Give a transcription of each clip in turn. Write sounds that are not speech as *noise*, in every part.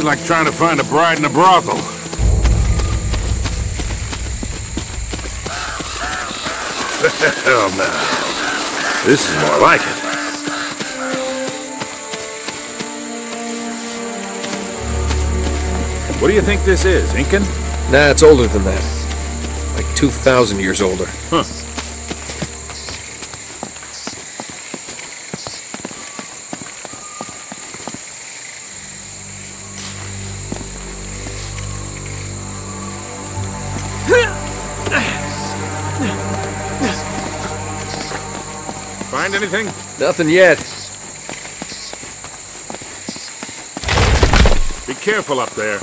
is like trying to find a bride in a brothel. Hell no. This is more like it. What do you think this is, Incan? Nah, it's older than that. Like 2,000 years older. Huh. Find anything? Nothing yet. Be careful up there.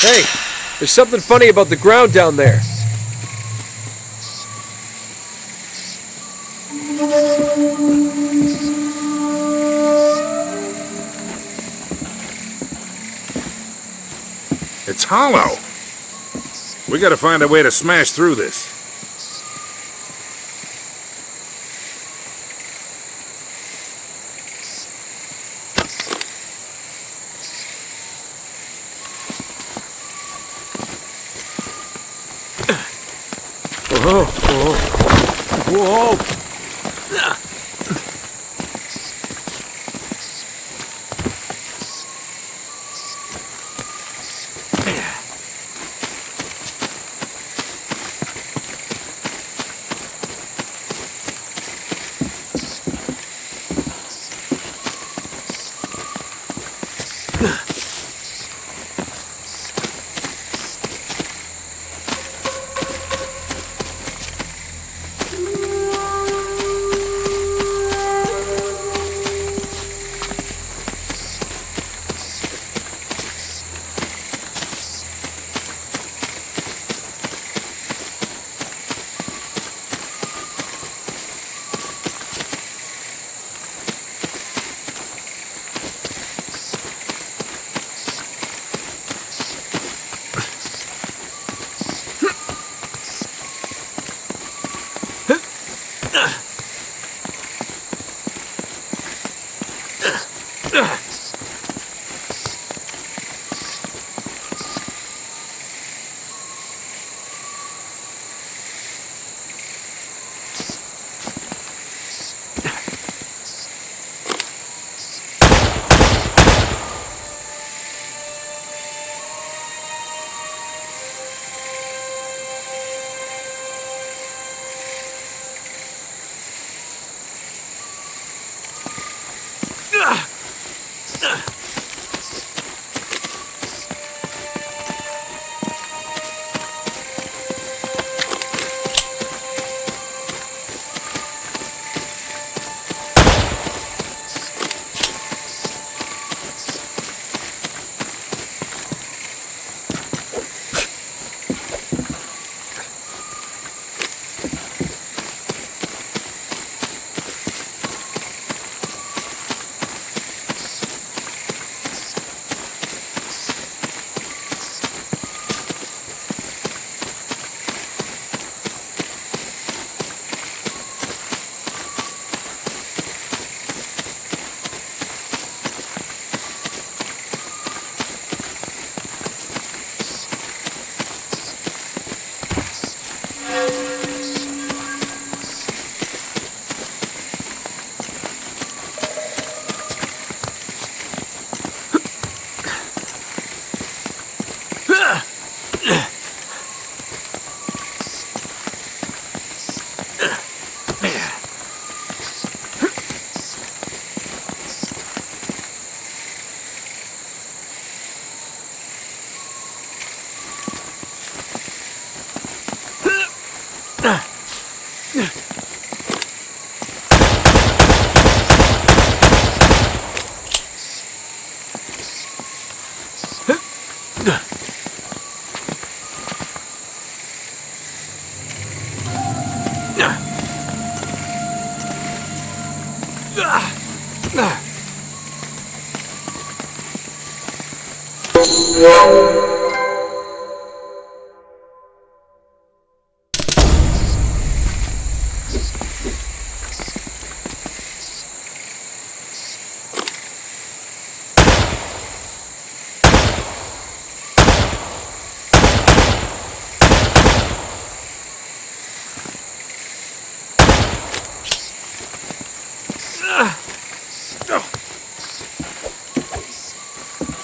Hey, there's something funny about the ground down there. It's hollow. We gotta find a way to smash through this. Ugh.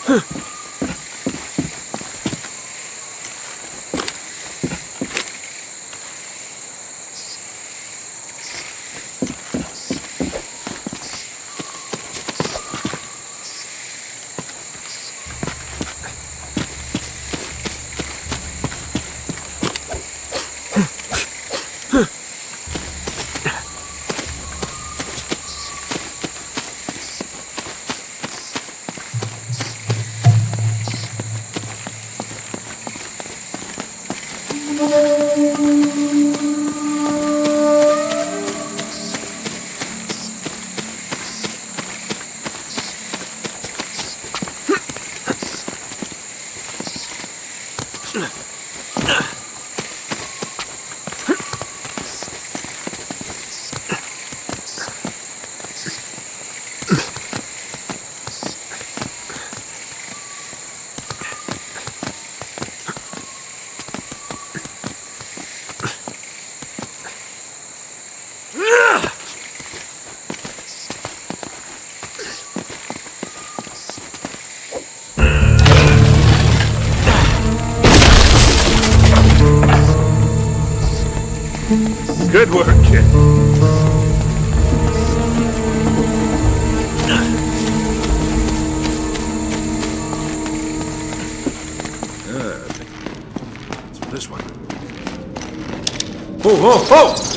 哼。Good this one? Whoa, whoa, whoa!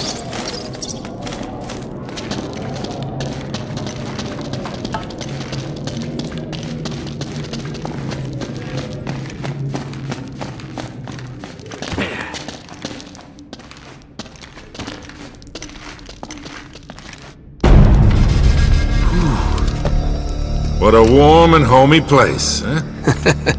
What a warm and homey place, huh? *laughs*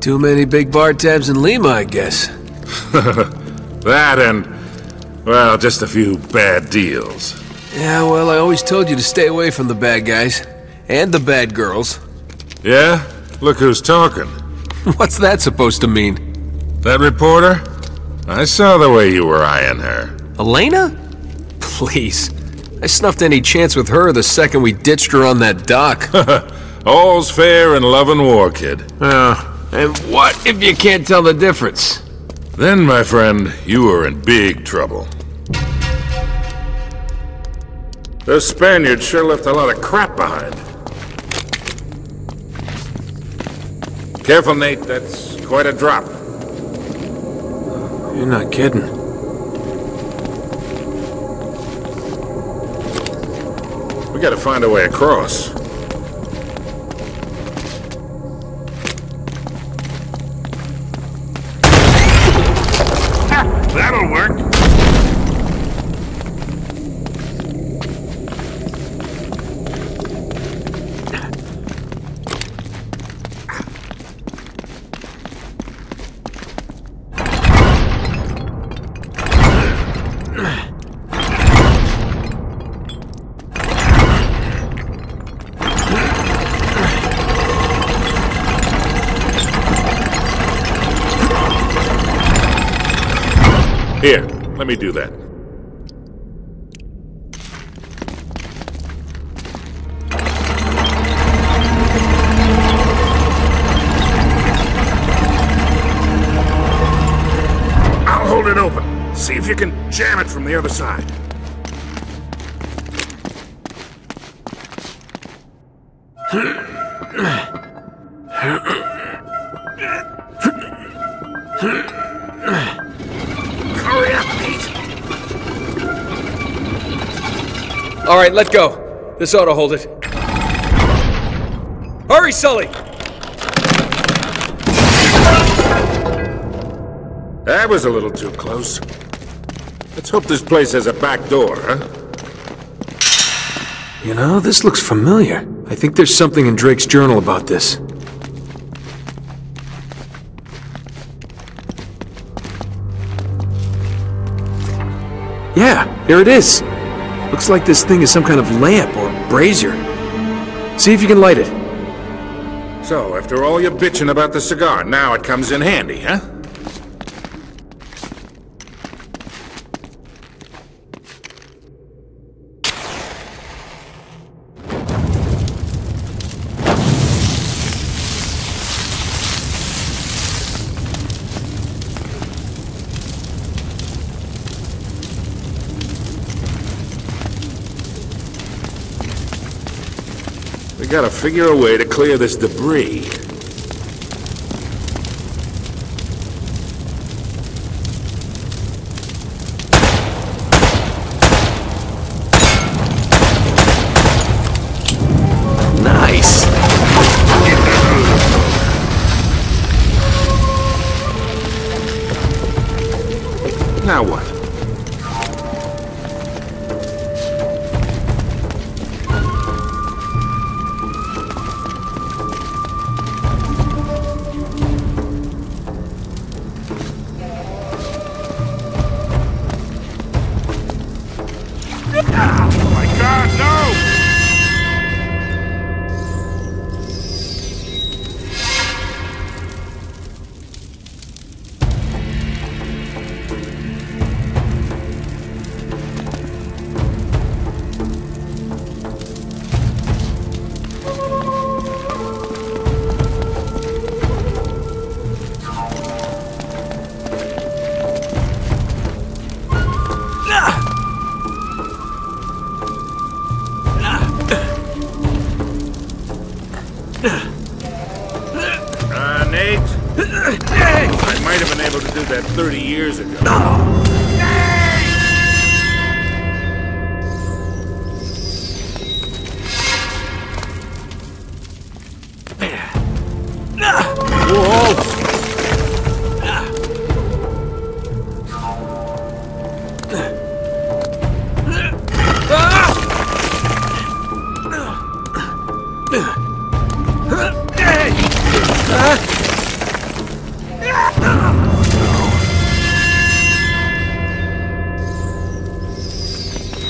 Too many big bar tabs in Lima, I guess. *laughs* That and, well, just a few bad deals. Yeah, well, I always told you to stay away from the bad guys. And the bad girls. Yeah? Look who's talking. *laughs* What's that supposed to mean? That reporter? I saw the way you were eyeing her. Elena? Please. I snuffed any chance with her the second we ditched her on that dock. *laughs* All's fair in love and war, kid. Oh, and what if you can't tell the difference? Then, my friend, you are in big trouble. Those Spaniards sure left a lot of crap behind. Careful, Nate. That's quite a drop. You're not kidding. We gotta find a way across. Here, Let me do that. I'll hold it open. See if you can jam it from the other side. *laughs* All right, let go. This ought to hold it. Hurry, Sully! That was a little too close. Let's hope this place has a back door, huh? You know, this looks familiar. I think there's something in Drake's journal about this. Yeah, here it is. Looks like this thing is some kind of lamp or brazier. See if you can light it. So, after all your bitching about the cigar, now it comes in handy, huh? Gotta figure a way to clear this debris. Nice. Now what? 30 years ago.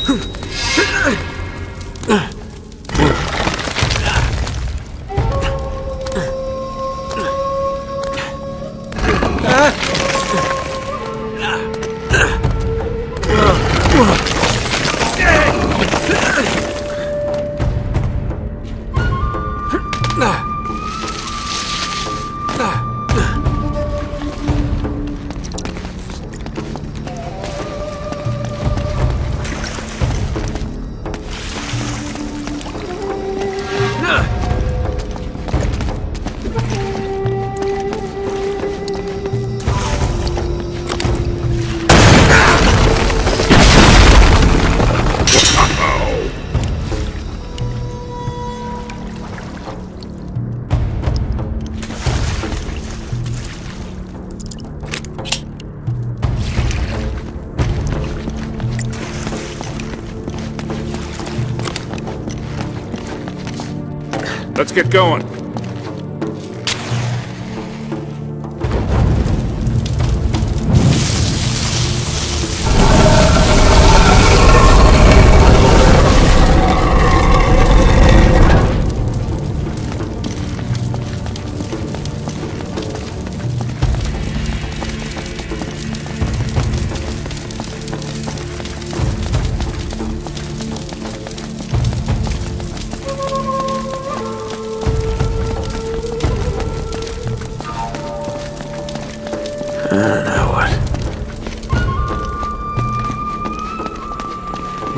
Let's get going.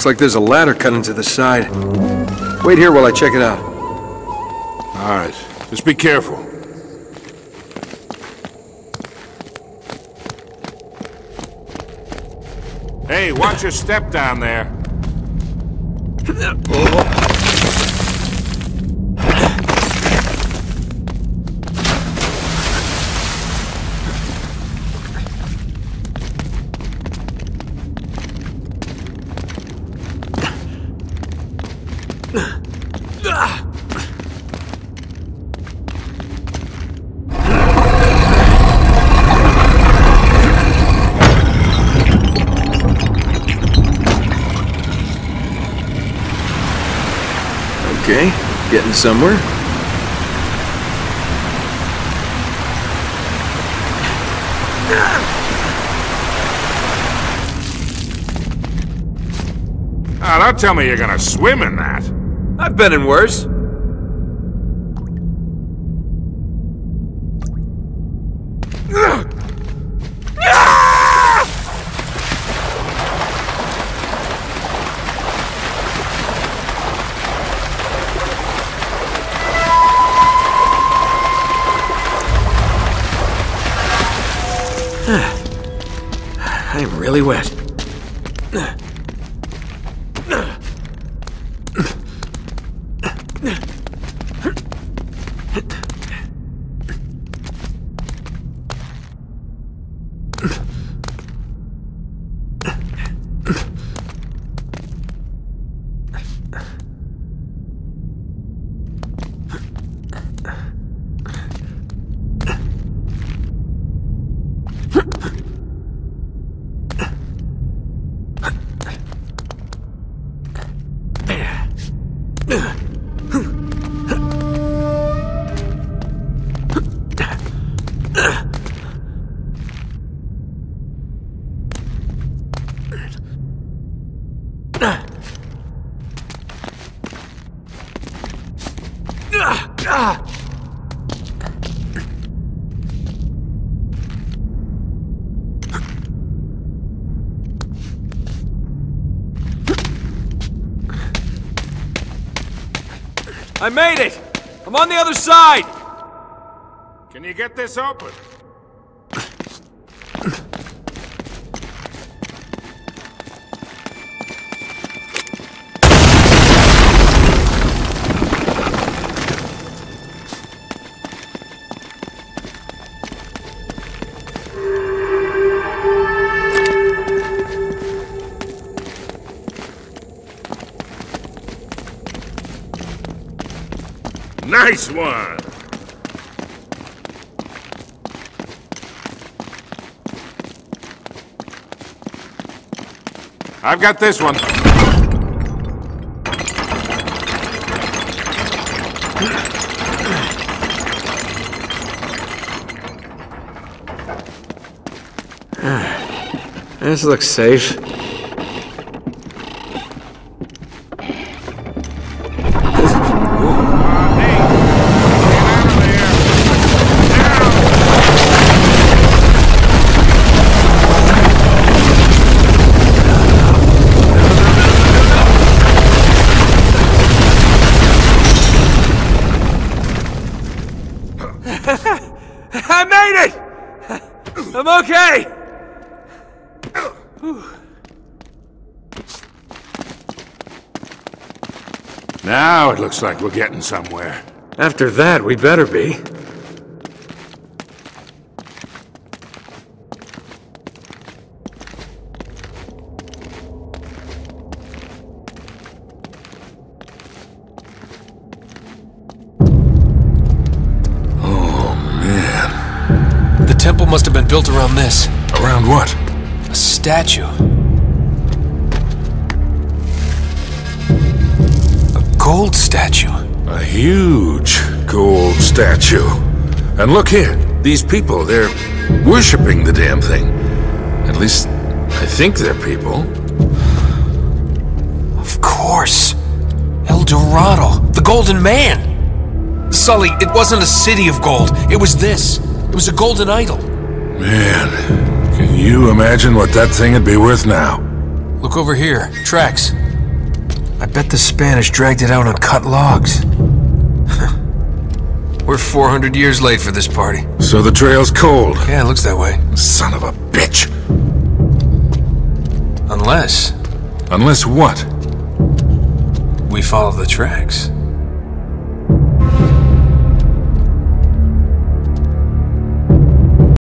Looks like there's a ladder cut into the side. Wait here while I check it out. All right, just be careful. Hey, watch your step down there. *laughs* Okay, getting somewhere. Ah, don't tell me you're gonna swim in that. I've been in worse. I made it! I'm on the other side! Can you get this open? Nice one! I've got this one. This looks safe. I made it! I'm okay! Now it looks like we're getting somewhere. After that, we better be. Built around this. Around what? A statue. A gold statue. A huge gold statue. And look here, these people, they're worshipping the damn thing. At least, I think they're people. Of course. El Dorado. The Golden Man. Sully, it wasn't a city of gold. It was this. It was a golden idol. Man, can you imagine what that thing would be worth now? Look over here. Tracks. I bet the Spanish dragged it out on cut logs. *laughs* We're 400 years late for this party. So the trail's cold. Yeah, it looks that way. Son of a bitch. Unless Unless what? we follow the tracks.